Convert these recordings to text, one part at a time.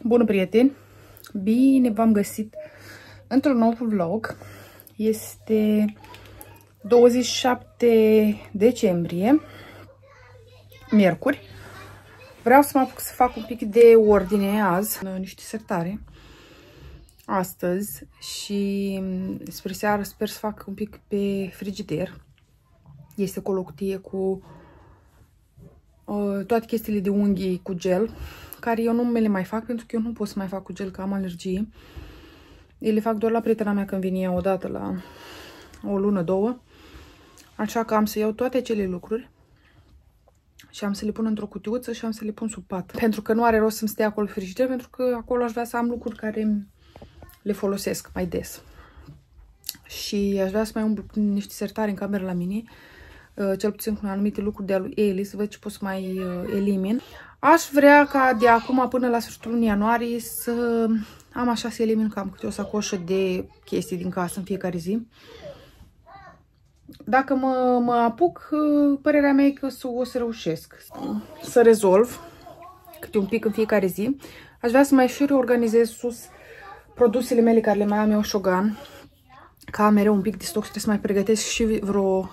Bună prieteni! Bine v-am găsit într-un nou vlog. Este 27 decembrie, miercuri. Vreau să mă apuc să fac un pic de ordine azi, niște sertare astăzi și spre seară sper să fac un pic pe frigider. Este acolo o cutie cu uh, toate chestiile de unghii cu gel care eu nu me le mai fac pentru că eu nu pot să mai fac cu gel, că am alergie. Eu le fac doar la prietena mea când vine ea odată la o lună, două. Așa că am să iau toate acele lucruri și am să le pun într-o cutiuță și am să le pun sub pat. Pentru că nu are rost să-mi stea acolo frigider, pentru că acolo aș vrea să am lucruri care le folosesc mai des. Și aș vrea să mai umblu niște sertare în cameră la mine, uh, cel puțin cu anumite lucruri de-a lui Eli, să văd ce pot să mai uh, elimin. Aș vrea ca de acum până la sfârșitul lunii ianuarie să am așa să elimin cam câte o sacoșă de chestii din casă în fiecare zi. Dacă mă, mă apuc, părerea mea e că o să reușesc să rezolv câte un pic în fiecare zi. Aș vrea să mai și reorganizez sus produsele mele care le mai am eu șogan. Ca mereu un pic de stoc, trebuie să mai pregătesc și vreo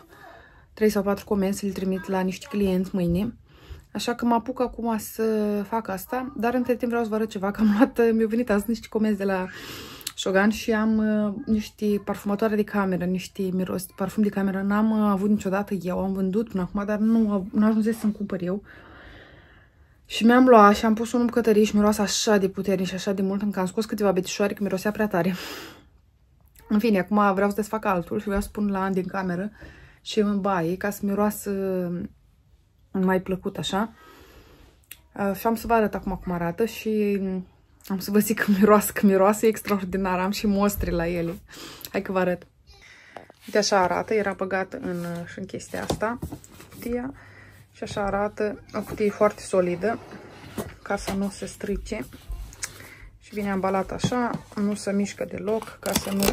3 sau 4 comenzi să le trimit la niște clienți mâine. Așa că mă apuc acum să fac asta, dar între timp vreau să vă arăt ceva, că am luat, mi-au venit azi niște comenzi de la Shogun și am uh, niște parfumatoare de cameră, niște miros de parfum de cameră. N-am uh, avut niciodată eu, am vândut până acum, dar nu, nu ajunsesc să-mi cumpăr eu. Și mi-am luat și am pus unul în bucătărie și miroase așa de puternic și așa de mult încât am scos câteva betișoare că mirosea prea tare. În fine, acum vreau să desfac altul și vreau să pun la din cameră și în baie ca să miroasă mai plăcut așa. Uh, și am să vă arăt acum cum arată și am să vă zic că miroase, că miroase extraordinar. Am și mostre la ele. Hai că vă arăt. Uite așa arată, era băgat în, și în chestia asta, cutia. Și așa arată, o cutie foarte solidă, ca să nu se strice. Și vine ambalat așa, nu se mișcă deloc, ca să nu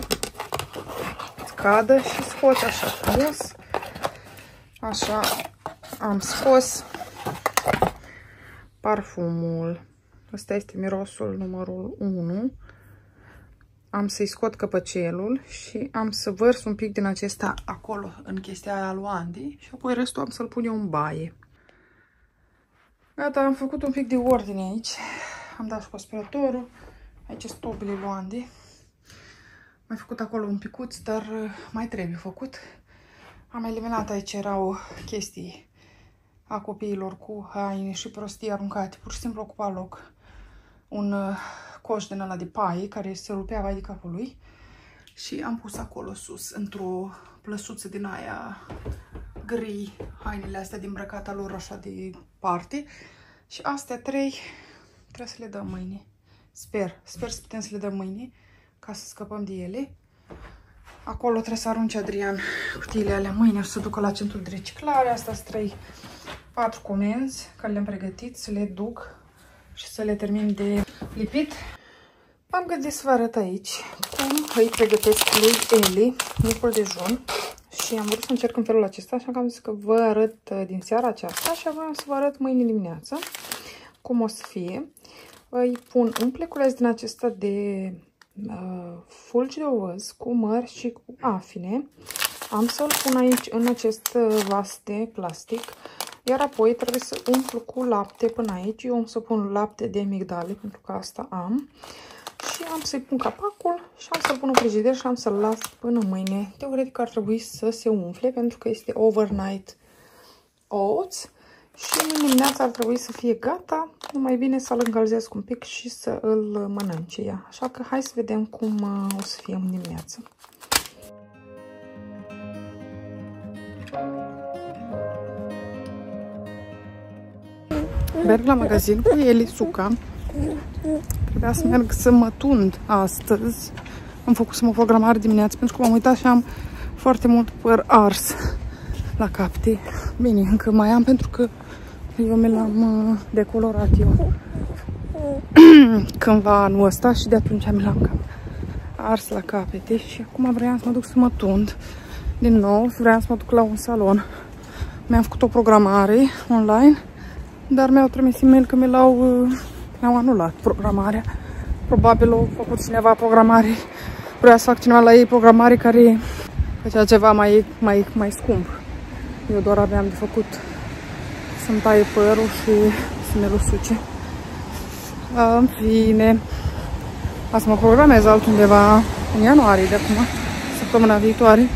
cadă și scoți așa frumos. Așa, am scos parfumul. Asta este mirosul numărul 1. Am să-i scot căpăcelul și am să vărs un pic din acesta acolo, în chestia aia lui Andy. Și apoi restul am să-l pun eu în baie. Gata, am făcut un pic de ordine aici. Am dat și cu aspiratorul. Aici sunt tobile lui Andy. Mai făcut acolo un picuț, dar uh, mai trebuie făcut. Am eliminat aici, erau chestii a copiilor cu haine și prostii aruncate. Pur și simplu ocupa loc un uh, coș din ăla de paie care se rupea vai de capul lui și am pus acolo sus, într-o plăsuță din aia gri, hainele astea din îmbrăcata lor așa de parte. Și astea trei trebuie să le dăm mâine. Sper, sper să putem să le dăm mâine ca să scăpăm de ele. Acolo trebuie să arunce Adrian cutiile alea mâine și să ducă la centrul de reciclare. Asta sunt 3, 4 comenzi care le-am pregătit să le duc și să le termin de lipit. Am gândit să vă arăt aici cum îi pregătesc lui Eli micul dejun și am vrut să încerc în felul acesta, așa că am zis că vă arăt uh, din seara aceasta și vreau să vă arăt mâine dimineață cum o să fie. Îi pun un pleculeț din acesta de uh, fulgi de ovăz cu măr și cu afine. Am să-l pun aici în acest uh, vas de plastic, iar apoi trebuie să umplu cu lapte până aici. Eu am să pun lapte de migdale, pentru că asta am. Și am să-i pun capacul și am să-l pun în frigider și am să-l las până mâine. Teoretic ar trebui să se umfle, pentru că este overnight oats. Și în dimineața ar trebui să fie gata, numai bine să-l încălzesc un pic și să îl mănânce ea. Așa că hai să vedem cum uh, o să fie în dimineață. Merg la magazin cu Eli Suca. Trebuia să merg să mă tund astăzi. Am făcut să mă programare dimineață pentru că m-am uitat și am foarte mult păr ars la capte. Bine, încă mai am pentru că eu mi l-am uh, decolorat eu cândva anul ăsta și de atunci mi l-am cam ars la capete și acum vreau să mă duc să mă tund din nou, vreau să mă duc la un salon. Mi-am făcut o programare online, dar mi-au trimis e-mail că mi l-au uh, Ne-au anulat programarea. Probabil a făcut cineva programare. Vrea să fac cineva la ei programare care făcea ceva mai, mai, mai scump. Eu doar aveam de făcut să-mi taie părul și să ne rusuce. În fine, a să mă programez altundeva în ianuarie de acum, săptămâna viitoare.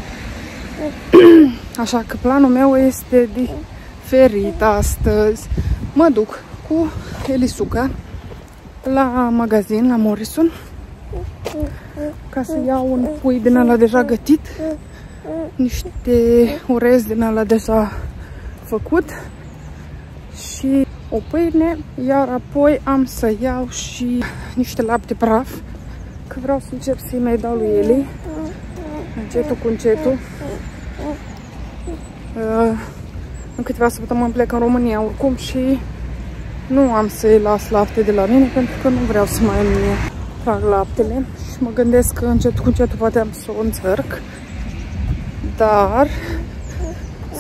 Așa că planul meu este diferit astăzi. Mă duc cu Elisuca la magazin, la Morrison, ca să iau un pui din ala deja gătit, niște orez din ala deja făcut și o pâine, iar apoi am să iau și niște lapte praf, că vreau să încep să-i mai dau lui Eli, încetul cu încetul. Uh, în câteva săptămâni plec în România oricum și nu am să-i las lapte de la mine pentru că nu vreau să mai îmi fac laptele și mă gândesc că încet cu încetul poate am să o înțărc. Dar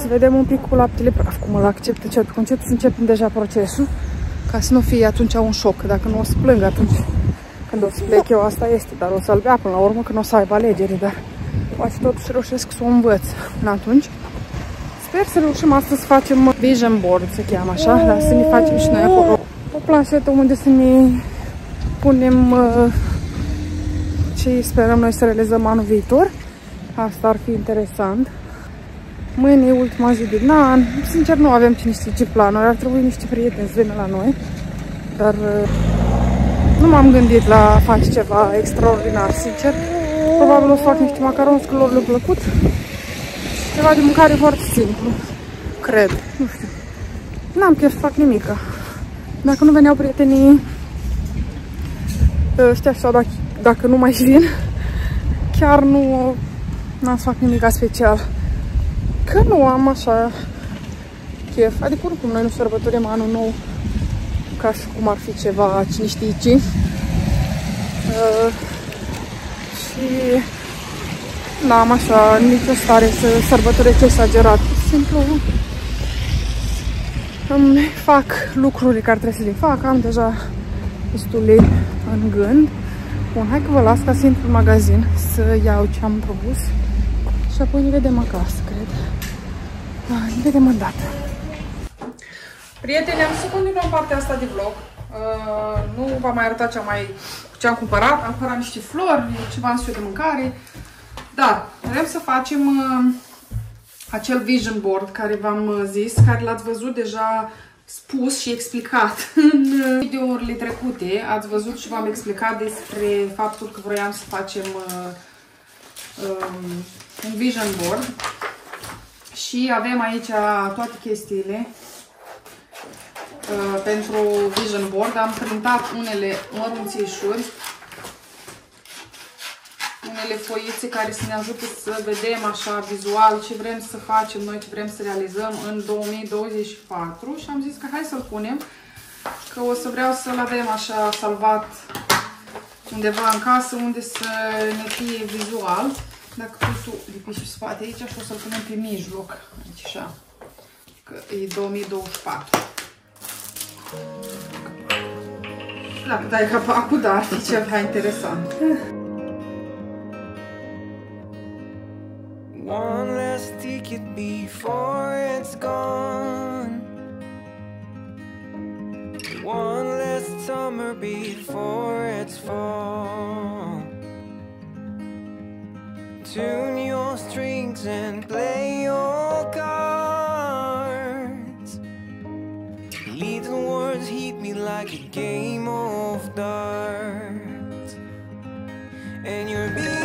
să vedem un pic cu laptele praf, cum îl accept încet cu încet, să începem deja procesul, ca să nu fie atunci un șoc, dacă nu o să plâng atunci când o să plec eu, asta este, dar o să-l bea până la urmă, că nu o să aibă alegere, dar poate totuși reușesc să o învăț până atunci. Sper să reușim astăzi să facem vision board, se cheamă așa, dar să ne facem și noi acolo o planșetă unde să ne punem uh, ce sperăm noi să realizăm anul viitor. Asta ar fi interesant. Mâine e ultima zi din an. Sincer, nu avem cine știe ce planuri. Ar trebui niște prieteni să vină la noi. Dar uh, nu m-am gândit la a face ceva extraordinar, sincer. Probabil o să fac niște macaroni că lor le plăcut. Ceva de mâncare foarte simplu. Cred. Nu știu. N-am chef să fac nimica. Dacă nu veneau prietenii ăștia sau dacă, dacă nu mai vin, chiar nu n-am să fac nimic special. Că nu am așa chef. Adică oricum noi nu sărbătorim anul nou ca și cum ar fi ceva cine știe ce. Uh, și n-am așa nicio stare să sărbătoresc exagerat. Simplu îmi fac lucruri care trebuie să le fac. Am deja destule în gând. Bun, hai că vă las ca să intru în magazin să iau ce am propus și apoi ne vedem acasă, cred. Da, ne vedem îndată. Prieteni, am să continuăm partea asta de vlog. Uh, nu v-am mai arătat ce am, mai, ce am cumpărat. Am cumpărat niște flori, ceva în de mâncare. Dar vrem să facem uh, acel vision board care v-am uh, zis, care l-ați văzut deja spus și explicat în uh, videourile trecute. Ați văzut și v-am explicat despre faptul că vroiam să facem uh, um, un vision board. Și avem aici toate chestiile uh, pentru vision board. Am printat unele mărunțișuri unele foițe care să ne ajute să vedem așa vizual ce vrem să facem noi, ce vrem să realizăm în 2024 și am zis că hai să-l punem, că o să vreau să-l avem așa salvat undeva în casă unde să ne fie vizual. Dacă tu lipi și spate aici și o să-l punem pe mijloc, aici așa, că e 2024. Dacă dai capacul, da, ar fi ceva interesant. One last ticket before it's gone. One last summer before it's fall. Tune your strings and play your cards. Little words hit me like a game of darts. And you're beating.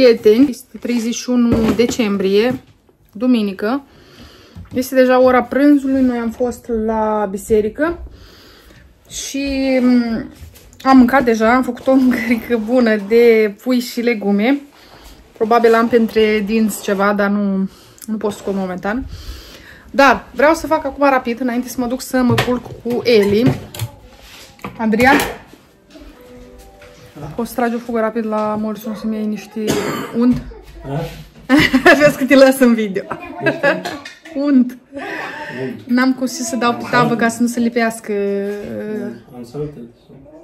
Prieteni! Este 31 decembrie, duminică. Este deja ora prânzului, noi am fost la biserică și mm, am mâncat deja, am făcut o mâncărică bună de pui și legume. Probabil am pentru dinți ceva, dar nu, nu pot scot momentan. Dar vreau să fac acum rapid, înainte să mă duc să mă culc cu Eli. Adrian, o să tragi o fugă rapid la Morrison să-mi iei niște unt. Vezi că te las în video. unt. N-am cum să dau pe tavă ca să nu se lipească. Am salutat.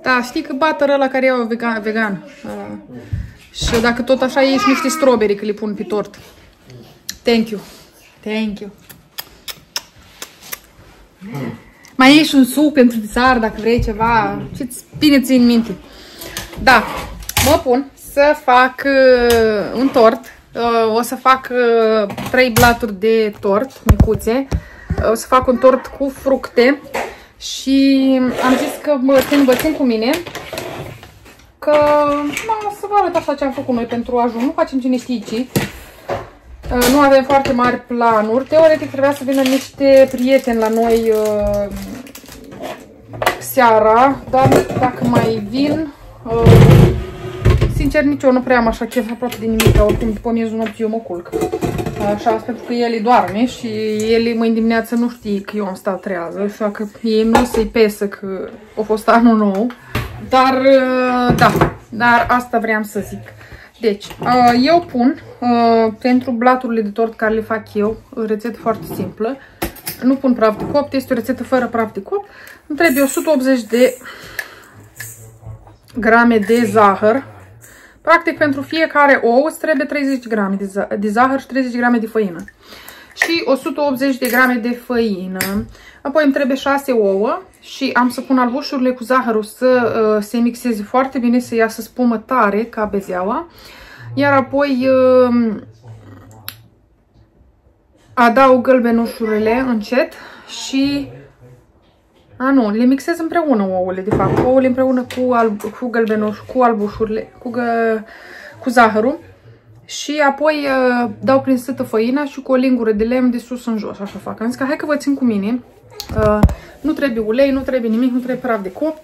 Da, știi că batără ăla care e vegan. vegan. Ăla. Și dacă tot așa iei și niște strawberry că le pun pe tort. Thank you. Thank you. Mai iei și un suc pentru pisar dacă vrei ceva. Și-ți bine ții în minte. Da, mă pun să fac uh, un tort. Uh, o să fac uh, trei blaturi de tort micuțe. Uh, o să fac un tort cu fructe. Și am zis că mă țin, vă țin cu mine. Că na, să vă arăt așa ce am făcut noi pentru ajun. Nu facem cine știe ce. Uh, Nu avem foarte mari planuri. Teoretic trebuia să vină niște prieteni la noi uh, seara, dar dacă mai vin, uh, sincer nici eu nu prea am așa chef aproape de nimic, oricum după miezul nopții eu mă culc. Așa, pentru că el doarme și el mâine dimineață nu știe că eu am stat trează, așa că ei nu o să-i pesă că a fost anul nou. Dar, uh, da, dar asta vreau să zic. Deci, uh, eu pun uh, pentru blaturile de tort care le fac eu, o rețetă foarte simplă. Nu pun praf de copt, este o rețetă fără praf de copt. Îmi trebuie 180 de grame de zahăr. Practic, pentru fiecare ou îți trebuie 30 grame de, za de zahăr și 30 grame de făină. Și 180 de grame de făină. Apoi îmi trebuie 6 ouă și am să pun albușurile cu zahărul să uh, se mixeze foarte bine, să iasă spumă tare ca bezeaua. Iar apoi uh, adaug gălbenușurile încet și... A, nu, le mixez împreună ouăle, de fapt. Ouăle împreună cu, alb cu gălbenuș, cu albușurile, cu, gă cu zahărul. Și apoi uh, dau prin sâtă făina și cu o lingură de lemn de sus în jos, așa fac. Am zis că hai că vă țin cu mine. Uh, nu trebuie ulei, nu trebuie nimic, nu trebuie praf de cop.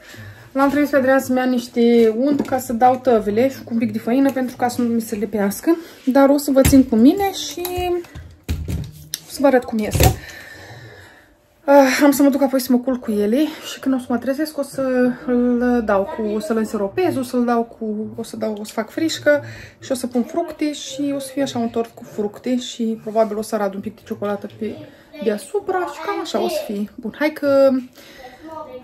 L-am trimis pe Adrian să-mi ia niște unt ca să dau tăvele și cu un pic de făină pentru ca să nu mi se lipească. Dar o să vă țin cu mine și o să vă arăt cum este. Uh, am să mă duc apoi să mă culc cu ele și când o să mă trezesc o să îl dau cu, o să-l înseropez, o să-l dau cu, o să dau, o să fac frișcă și o să pun fructe și o să fie așa un tort cu fructe și probabil o să arad un pic de ciocolată pe deasupra și cam așa o să fie. Bun, hai că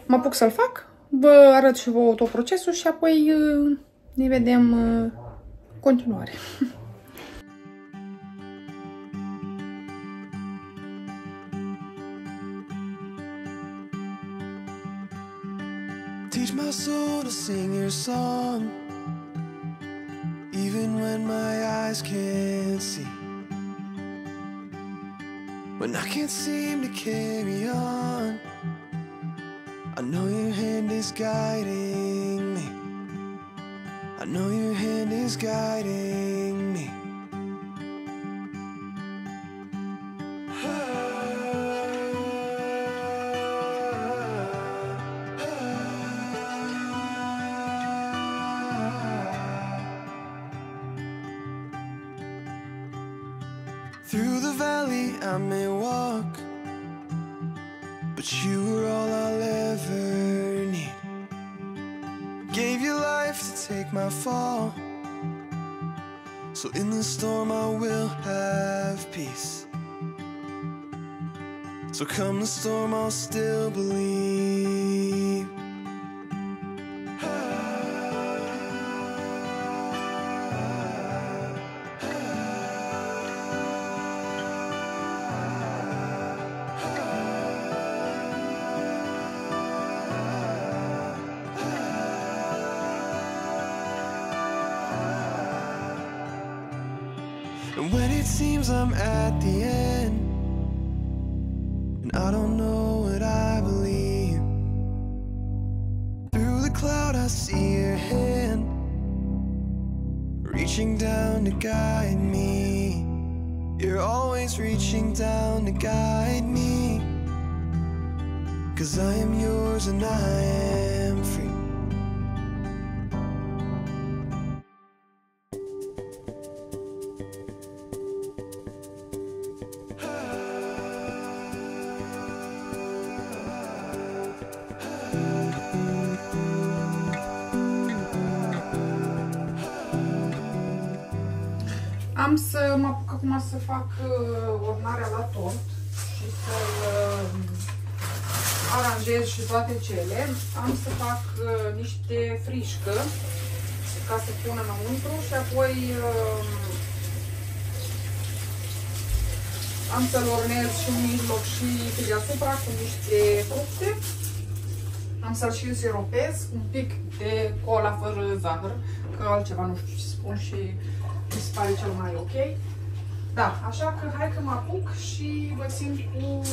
mă apuc să-l fac, vă arăt și vouă tot procesul și apoi uh, ne vedem uh, continuare. my soul to sing your song, even when my eyes can't see. When I can't seem to carry on, I know your hand is guiding me. I know your hand is guiding me. Take my fall, so in the storm I will have peace. So come the storm, I'll still believe. To guide me. Cause I am yours and I am free. Am să mă apuc acum să uh, tort și să-l uh, aranjez și toate cele. Am să fac uh, niște frișcă ca să pun înăuntru și apoi uh, am să-l ornez și în mijloc și pe deasupra cu niște fructe. Am să-l și siropez un pic de cola fără zahăr, că altceva nu știu ce spun și mi se pare cel mai ok. Da, așa că hai că mă apuc și vă țin cu mine.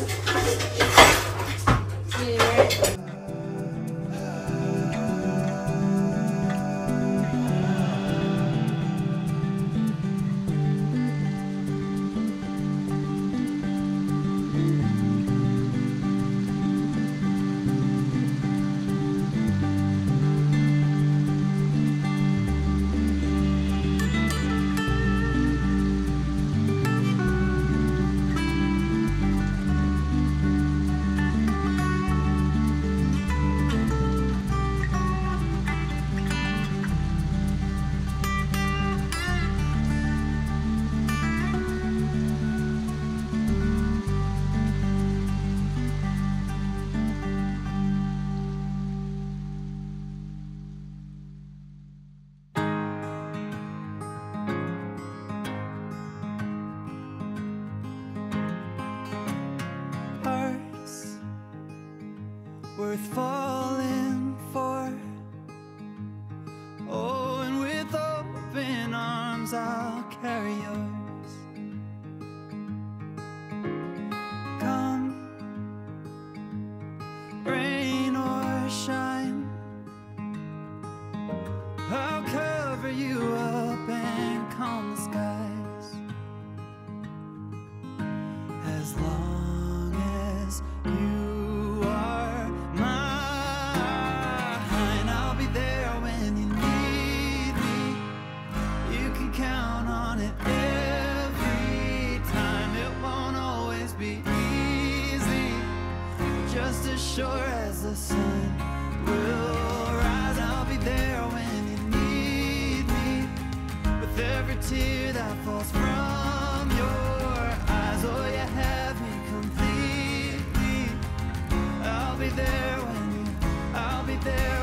Worth falling sure as the sun will rise. I'll be there when you need me with every tear that falls from your eyes. Oh, you have me completely. I'll be there when you, I'll be there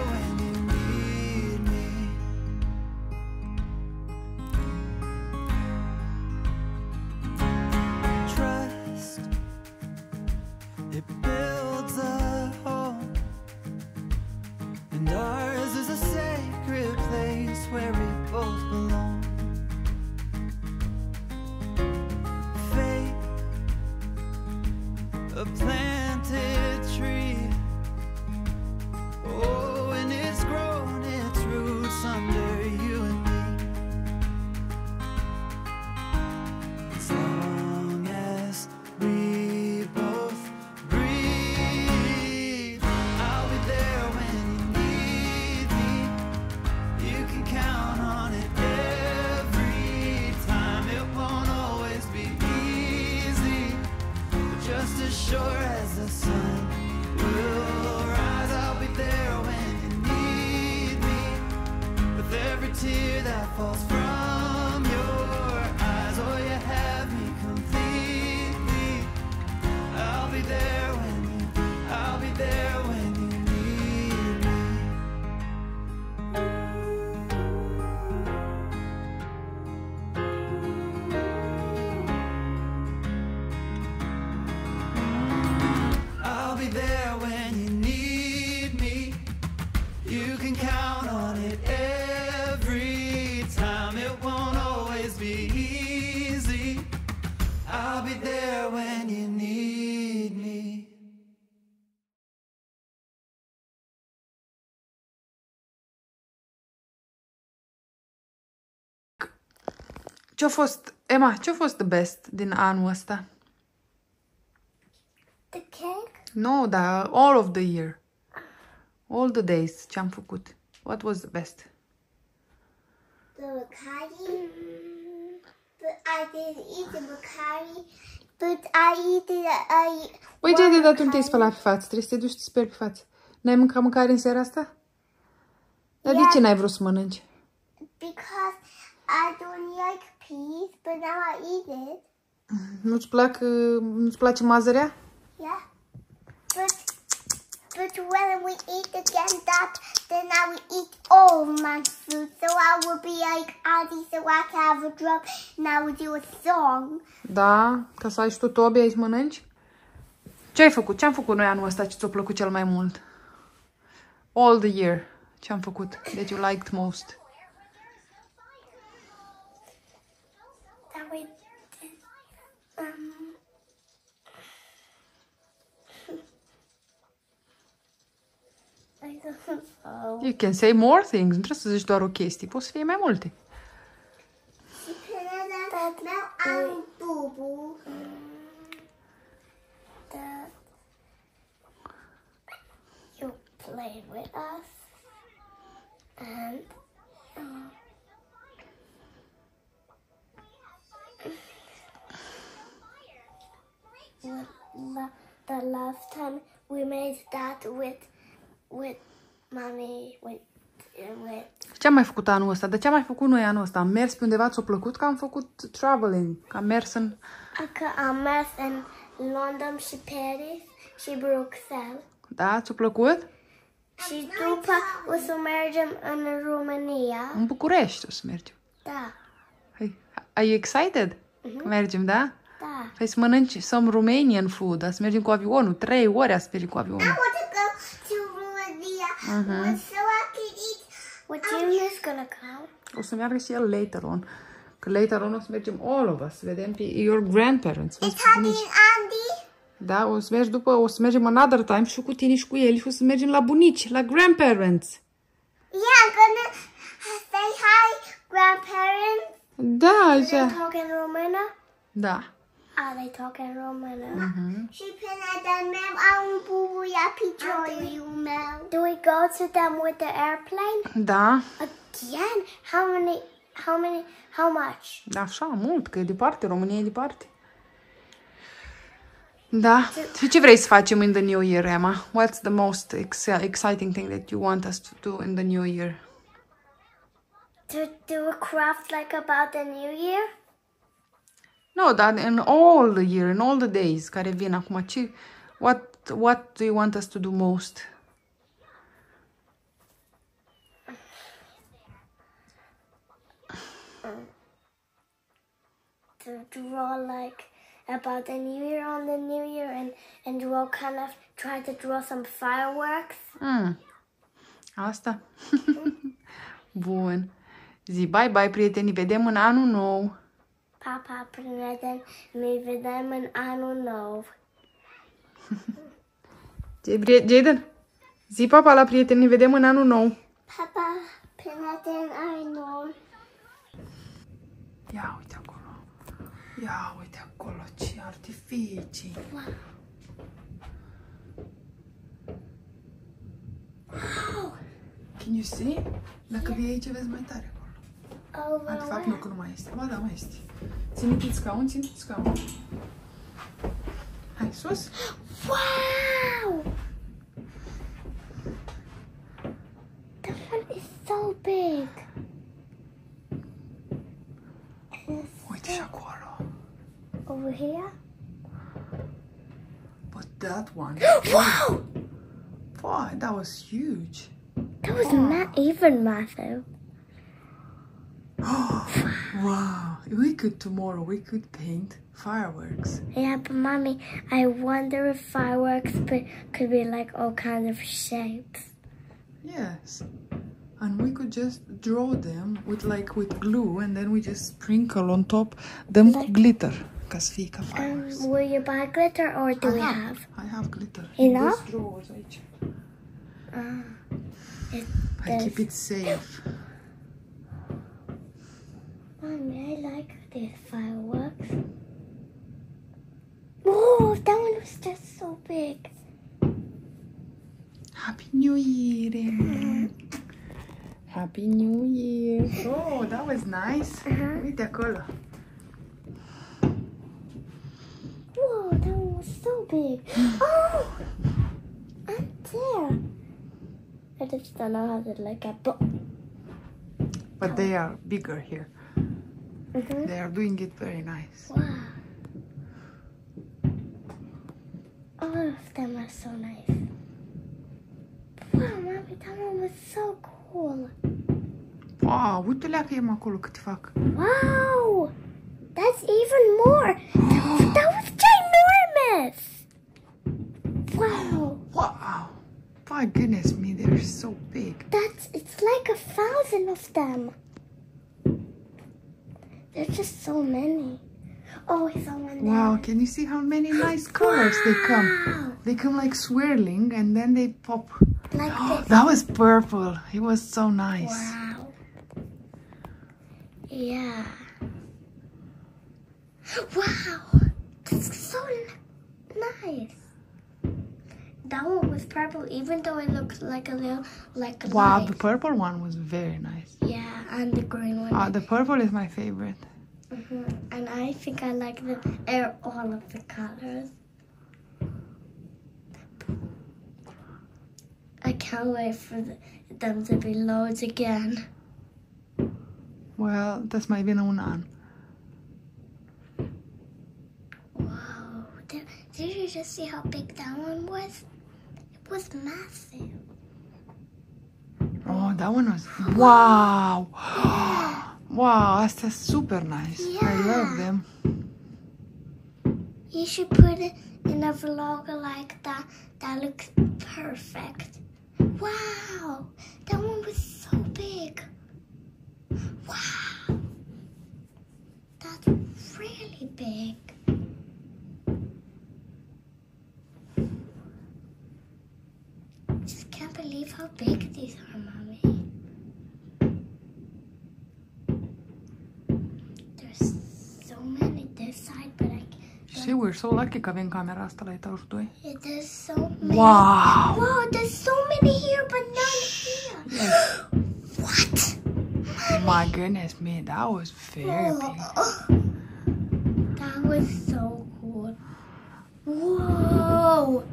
be easy. I'll be there when you need me. Ce-a fost, Emma, ce-a fost the best din anul ăsta? The cake? No, da, all of the year. All the days ce-am făcut. What was the best? The Bacardi. But I didn't eat the Bacardi. But I eat it. I. Păi ce ai de one dat un te Bacardi. spălat pe față? Trebuie să te duci să te speli pe față. N-ai mâncat mâncare în seara asta? Dar de Yeah. ce n-ai vrut să mănânci? Because I don't like peas, but now I eat it. Nu-ți, plac, uh, nu-ți place mazărea? Yeah. But when we eat again that, then I will eat all my food. So I will be like Auntie, so I can have a drum and I will do a song. Da, ca să ai și tu tobi aici mănânci? Ce ai făcut? Ce am făcut noi anul ăsta ce ți-a plăcut cel mai mult? All the year. Ce am făcut? That you liked most? That we um I don't know. You can say more things. Nu trebuie să zici doar o chestie. Poți să fie mai multe. That now I'm boo boo. You play with us and with la- the last time we made that with with mommy with with Ce am mai făcut anul ăsta? De ce am mai făcut noi anul ăsta? Am mers pe undeva, ți-a plăcut că am făcut traveling, că am mers în... Că am mers în London și Paris și Bruxelles. Da, ți-a plăcut? Și după o să mergem în România. În București o să mergem. Da, Hai, are you excited? Că mergem, da? da. Hai să mănânci some Romanian food, da? să mergem cu avionul. Trei ore să mergem cu avionul. I Romania so I can eat. What June is gonna come? O să meargă și el later on. Că later on o să mergem all of us, să vedem pe your grandparents. vezi, It's Honey bunici. and Andy. Da, o să mergi după, o să mergem another time și cu tine și cu el și o să mergem la bunici, la grandparents. Yeah, I'm gonna say hi, grandparents. Da, They așa. talk in Romania. Da. Ah, they talk in Romania. Și până de mem am bubuia piciorul meu. Do we go to them with the airplane? Da. Again? How many? How many? How much? Așa, mult, că e departe, România e departe. Da. Și ce vrei să facem in the new year, Emma? What's the most ex exciting thing that you want us to do in the new year? To do a craft like about the New Year? No, that in all the year, in all the days care vin acum, ce, what, what do you want us to do most? To draw like about the New Year on the New Year and and draw kind of try to draw some fireworks. Hmm. Asta? Bun. Zi bye-bye, prieteni, vedem în anul nou. Papa prieten, ne vedem în anul nou. Jaden, zi papa la prieteni, vedem în anul nou. Papa prieten, anul nou. Ia uite acolo. Ia uite acolo, ce artificii. Can you see? Dacă vii aici, vezi mai tare De fapt, nu, mai este. Ba, da, mai este. Ține-te scaun, ține-te scaun. Hai. Sus? Wow! That one is so big. Uite și acolo. over here. But that one. Wow! Boy, that was huge. That was not even massive. Wow. We could tomorrow, we could paint fireworks. Yeah, but mommy, I wonder if fireworks could be like all kinds of shapes. Yes. And we could just draw them with like with glue and then we just sprinkle on top them cu glitter. Ca să fie Um, will you buy glitter or do I we have, have? I have glitter. Enough? These drawers aici. Uh, I keep it safe. Mommy, I like these fireworks. Oh, that one was just so big. Happy New Year! Emma. Happy New Year! Oh, that was nice. Uh-huh. Uite acolo. Whoa, that one was so big. Oh, I'm there. I just don't know how to look at, but. But they are bigger here. Mhm. They are doing it very nice. Wow. All of them are so nice. Wow, mommy, that one was so cool. Wow, uite leacă Emma acolo cât fac. Wow, that's even more. That was ginormous. Wow, Wow! My goodness me, they're so big. that's it's like a thousand of them. There's just so many. Oh, I saw one there. Wow, can you see how many nice colors they come? They come like swirling and then they pop. like this. That was purple. It was so nice. Wow. Yeah. Wow. That's so nice. That one was purple, even though it looked like a little like a Wow, light. the purple one was very nice. Yeah, and the green one. Ah, the purple is my favorite. Mhm. And I think I like the air all of the colors. I can't wait for the, them to be loads again. Well, that's mai bine un an. Wow. Did, did you just see how big that one was? It was massive. Oh, that one was... Wow! Wow, astea super nice. I love them. You should put it in a vlog like that. That looks perfect. Wow. That one was so big. Wow. That's really big. Just can't believe how big these are, Mommy. There's so many this side, but I Și we're so lucky avem camera asta la etajul 2. Yeah, there's so many. Wow! Wow, there's so many here, but none here. Yes. What? Oh my goodness me, that was very big. That was so cool. Whoa.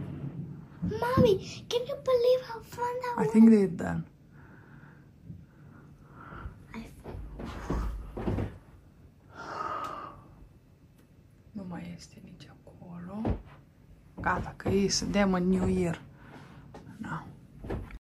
Mommy, can you believe how fun that I was? think they're done. I- Nu mai este nici acolo. Gata, că ei suntem în New Year. Na.